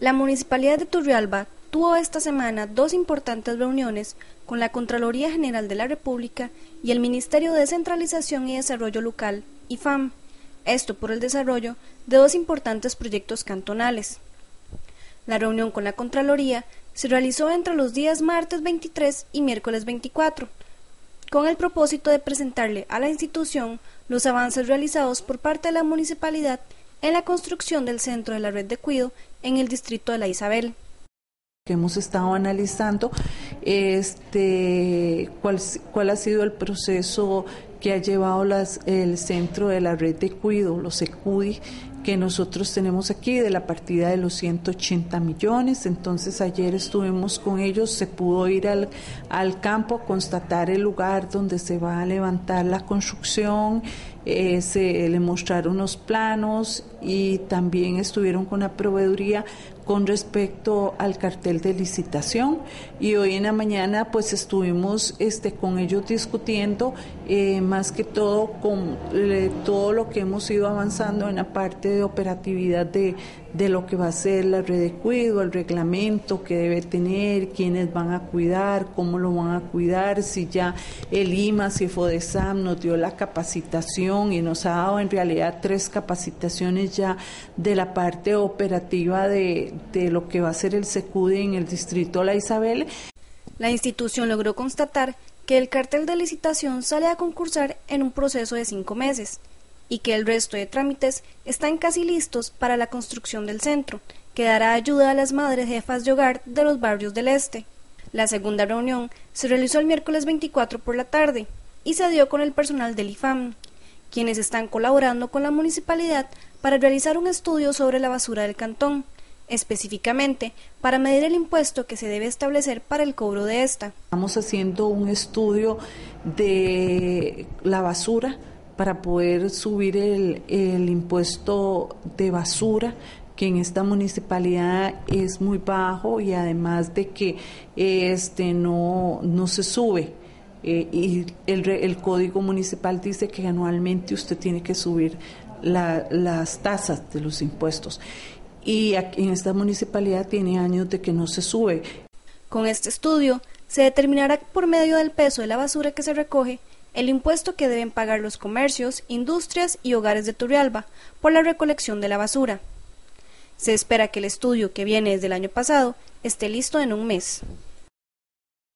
La Municipalidad de Turrialba tuvo esta semana dos importantes reuniones con la Contraloría General de la República y el Ministerio de Descentralización y Desarrollo Local, IFAM, esto por el desarrollo de dos importantes proyectos cantonales. La reunión con la Contraloría se realizó entre los días martes 23 y miércoles 24, con el propósito de presentarle a la institución los avances realizados por parte de la municipalidad en la construcción del centro de la red de cuido en el distrito de la Isabel. Que hemos estado analizando este cuál, cuál ha sido el proceso que ha llevado el centro de la red de cuido, los ECUDI, que nosotros tenemos aquí de la partida de los 180 millones. Entonces ayer estuvimos con ellos, se pudo ir al, al campo a constatar el lugar donde se va a levantar la construcción, eh, se le mostraron los planos y también estuvieron con la proveeduría con respecto al cartel de licitación y hoy en la mañana pues estuvimos este con ellos discutiendo eh, más que todo con todo lo que hemos ido avanzando en la parte de operatividad de, de lo que va a ser la red de cuidado, el reglamento que debe tener, quiénes van a cuidar, cómo lo van a cuidar, si ya el IMAS y FODESAM nos dio la capacitación y nos ha dado en realidad tres capacitaciones ya de la parte operativa de, de lo que va a ser el SECUDE en el distrito La Isabel. La institución logró constatar que el cartel de licitación sale a concursar en un proceso de cinco meses y que el resto de trámites están casi listos para la construcción del centro, que dará ayuda a las madres jefas de hogar de los barrios del este. La segunda reunión se realizó el miércoles 24 por la tarde y se dio con el personal del IFAM, quienes están colaborando con la municipalidad para realizar un estudio sobre la basura del cantón, específicamente para medir el impuesto que se debe establecer para el cobro de esta. Estamos haciendo un estudio de la basura para poder subir el, el impuesto de basura que en esta municipalidad es muy bajo y además de que este no, no se sube. Eh, y el, el, código municipal dice que anualmente usted tiene que subir la, las tasas de los impuestos. Y aquí en esta municipalidad tiene años de que no se sube. Con este estudio se determinará por medio del peso de la basura que se recoge el impuesto que deben pagar los comercios, industrias y hogares de Turrialba por la recolección de la basura. Se espera que el estudio, que viene desde el año pasado, esté listo en un mes.